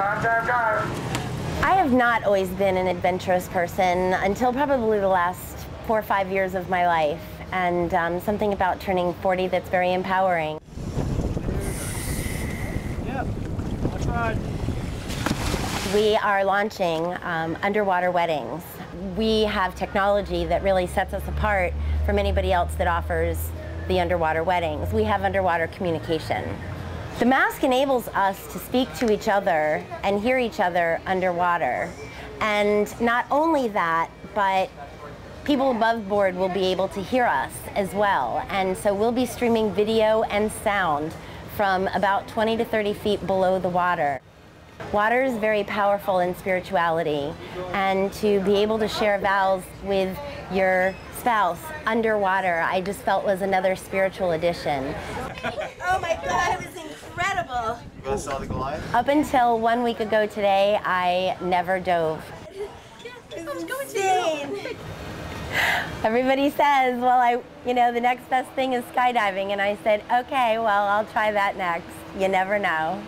I have not always been an adventurous person until probably the last four or five years of my life, and um, something about turning 40 that's very empowering. Yep. We are launching um, underwater weddings. We have technology that really sets us apart from anybody else that offers the underwater weddings. We have underwater communication. The mask enables us to speak to each other and hear each other underwater. And not only that, but people above board will be able to hear us as well. And so we'll be streaming video and sound from about 20 to 30 feet below the water. Water is very powerful in spirituality, and to be able to share vows with your spouse underwater, I just felt was another spiritual addition. Oh my god, it. You guys saw the Goliath? Up until one week ago today, I never dove. Insane. Everybody says, well, I, you know, the next best thing is skydiving, and I said, okay, well, I'll try that next. You never know.